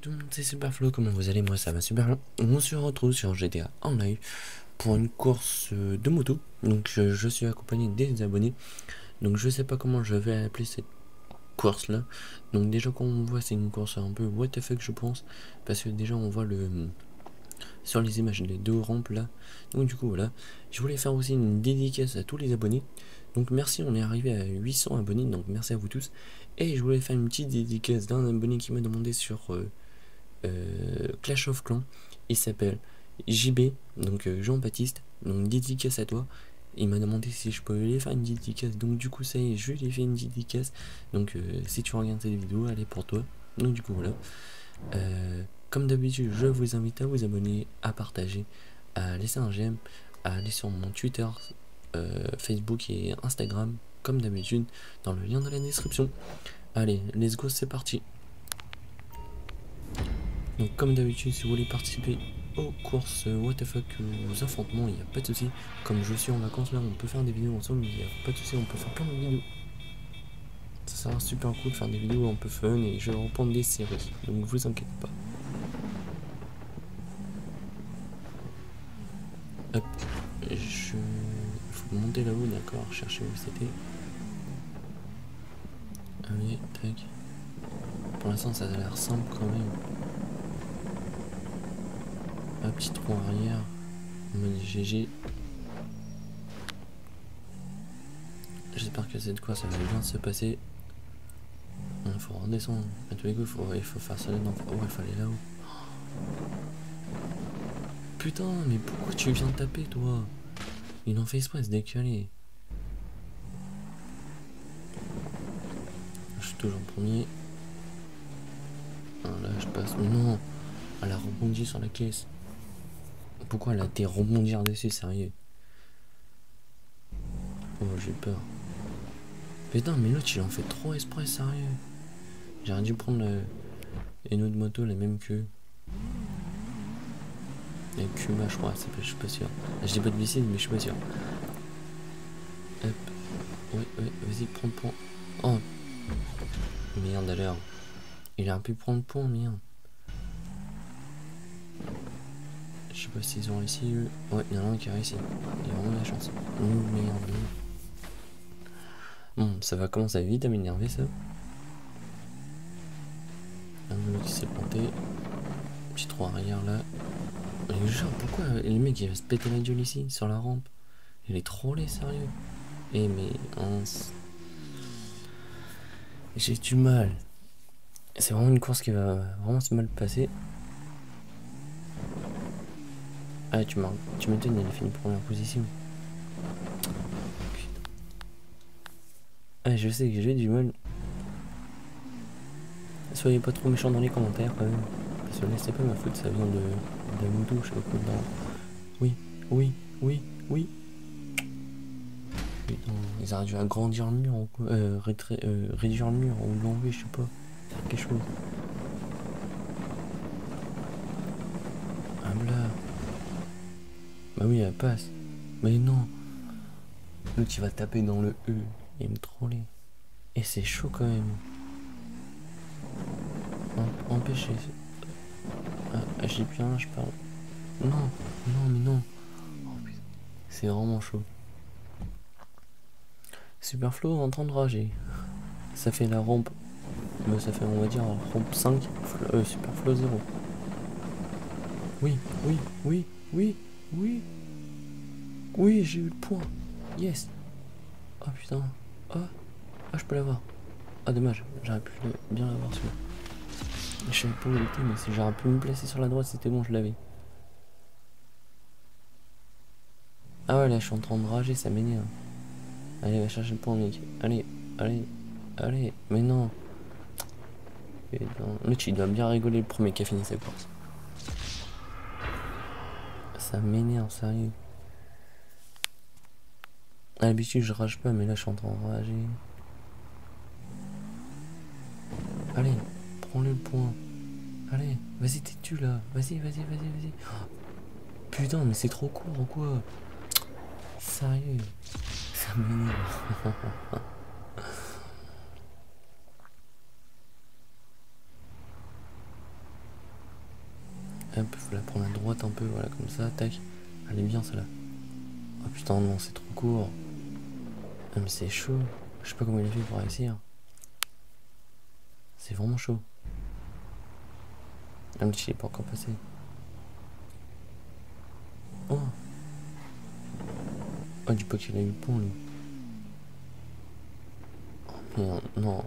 tout le monde, c'est Superflo, comment vous allez? Moi ça va super bien. On se retrouve sur GTA en live pour une course euh, de moto. Donc euh, je suis accompagné des abonnés. Donc je sais pas comment je vais appeler cette course là. Donc déjà quand on voit c'est une course un peu what the fuck je pense. Parce que déjà on voit le sur les images les deux rampes là. Donc du coup voilà. Je voulais faire aussi une dédicace à tous les abonnés. Donc merci, on est arrivé à 800 abonnés, donc merci à vous tous. Et je voulais faire une petite dédicace d'un abonné qui m'a demandé sur euh, euh, Clash of Clans. Il s'appelle JB, donc euh, Jean-Baptiste. Donc dédicace à toi. Il m'a demandé si je pouvais lui faire une dédicace. Donc du coup ça y est, je lui ai fait une dédicace. Donc si tu regardes cette vidéo, elle est pour toi. Donc du coup voilà. comme d'habitude, je vous invite à vous abonner, à partager, à laisser un j'aime, à aller sur mon Twitter, Facebook et Instagram comme d'habitude dans le lien de la description. Allez, let's go, c'est parti. Donc comme d'habitude, si vous voulez participer aux courses what the fuck, aux affrontements, il n'y a pas de souci. Comme je suis en vacances là, on peut faire des vidéos ensemble, il n'y a pas de souci, on peut faire plein de vidéos. Ça sera super cool de faire des vidéos un peu fun et je vais reprendre des séries, donc vous inquiétez pas. Hop, je... Faut monter là-haut, d'accord, chercher où c'était. Allez, tac. Pour l'instant, ça a l'air simple quand même. Un petit trou arrière. GG. J'espère que c'est de quoi ça va bien se passer. Il faut redescendre. Les il faut, faire ça là-dedans. Oh, il fallait là-haut. Putain, mais pourquoi tu viens de taper, toi? Il en fait exprès, se décaler. toujours premier. Ah, là, je passe. Non Elle a rebondi sur la caisse. Pourquoi elle a été rebondir dessus, sérieux? Oh, j'ai peur. Putain, mais l'autre, il en fait trop exprès, sérieux. J'aurais dû prendre une autre moto, la même queue. La Cuba, je crois, je suis pas sûr. Je dis pas de bêtises, mais je suis pas sûr. Hop. Ouais, ouais, vas-y, prends, prends. Oh, Merde alors. Il a pu prendre point, merde. Je sais pas s'ils ont réussi. Ouais, il y en a un qui a réussi. Il a vraiment de la chance. Oh merde. Bon, ça va commencer vite à m'énerver ça. Un autre qui s'est planté. Petit trou arrière là. Mais genre, pourquoi le mec il va se péter la gueule ici, sur la rampe? Il est trollé, sérieux. Eh mais, j'ai du mal. C'est vraiment une course qui va vraiment se mal passer. Ah, tu m'étonnes, il a fini première position. Ah, je sais que j'ai du mal. Soyez pas trop méchants dans les commentaires quand même. Parce que là, c'est pas ma faute, ça vient de, de la je sais pas quoi Oui, oui, oui, oui ils auraient dû agrandir le mur, ou euh, euh, réduire le mur ou l'enlever, je sais pas. Faire quelque chose. Ah là. Bah oui, elle passe. Mais non. L'autre il va taper dans le E et me troller. Et c'est chaud quand même. Empêcher. Ah, j'ai bien, je parle. Non, non, mais non. Oh, c'est vraiment chaud. Superflow en train de rager. Ça fait la rampe. mais ça fait, on va dire, rampe 5, euh, Superflow 0. Oui, oui, oui, oui, oui. Oui, j'ai eu le point. Yes. Oh putain. Oh, ah, je peux l'avoir. Ah, dommage. J'aurais pu bien l'avoir celui-là. Je savais pas où il était, mais si j'aurais pu me placer sur la droite, c'était bon, je l'avais. Ah ouais, là, je suis en train de rager, ça m'énerve. Allez, va chercher le point, mec. Allez, allez, allez. Mais non. L'autre, il doit bien rigoler le premier qui a fini sa course. Ça m'énerve, sérieux. À l'habitude, je rage pas, mais là, je suis en train de rager. Allez, prends-le le point. Allez, vas-y, t'es tu là. Vas-y, vas-y, vas-y, vas-y. putain, mais c'est trop court ou quoi Sérieux Hop, faut la prendre à droite un peu, voilà, comme ça, tac. Elle est bien celle-là. Oh putain, non, c'est trop court. Ah, mais c'est chaud. Je sais pas comment il a fait pour réussir. C'est vraiment chaud. Ah, mais je pas encore passé. Oh Oh, dis pas qu'il a eu le pont, lui. Oh merde, non.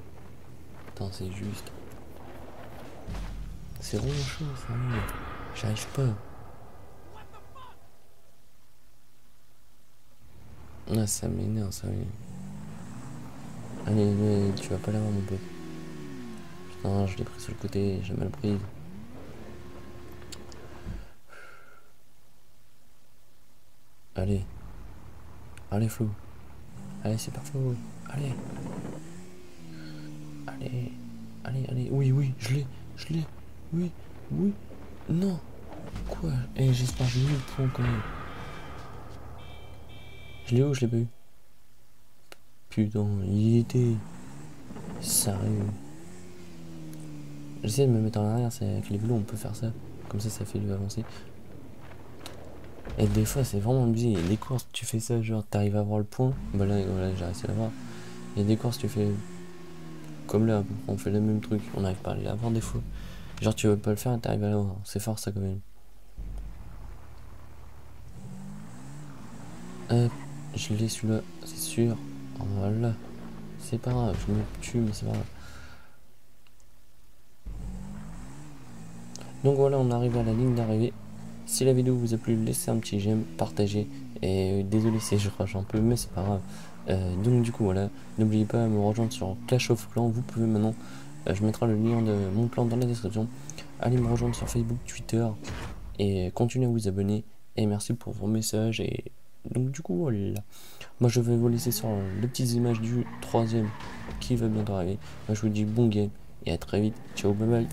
Putain, c'est juste. C'est vraiment chaud, ça. J'arrive pas. Ah, ça m'énerve, ça m'énerve. Allez, mais tu vas pas l'avoir, mon pote. Putain, je l'ai pris sur le côté, j'ai mal pris. Allez. Allez, Flo. Allez, c'est parfait. Allez. Allez. Allez, allez. Oui, oui, je l'ai. Je l'ai. Oui, oui. Non. Quoi? Eh, j'espère que j'ai eu le point quand même. Je l'ai où Je l'ai pas eu? Putain, il était. Sérieux. J'essaie de me mettre en arrière, c'est avec les vélos on peut faire ça. Comme ça, ça fait lui avancer. Et des fois, c'est vraiment abusé. Les courses, tu fais ça, genre, t'arrives à voir le point. Bah là, voilà, j'ai réussi à l'avoir. A des courses, tu fais. Comme là, on fait le même truc. On n'arrive pas à l'avoir des fois. Genre, tu veux pas le faire, t'arrives à l'avoir. C'est fort, ça, quand même. Hop, je l'ai celui-là, c'est sûr. Voilà. C'est pas grave, je me tue, mais c'est pas grave. Donc voilà, on arrive à la ligne d'arrivée. Si la vidéo vous a plu, laissez un petit j'aime, partagez. Et euh, désolé si je rush un peu, mais c'est pas grave. Euh, donc du coup voilà, n'oubliez pas de me rejoindre sur Clash of Clans. Vous pouvez maintenant, je mettrai le lien de mon plan dans la description. Allez me rejoindre sur Facebook, Twitter et continuez à vous abonner. Et merci pour vos messages. Et donc du coup voilà. Moi je vais vous laisser sur les petites images du troisième qui va bientôt arriver. Moi je vous dis bon game et à très vite. Ciao bye bye.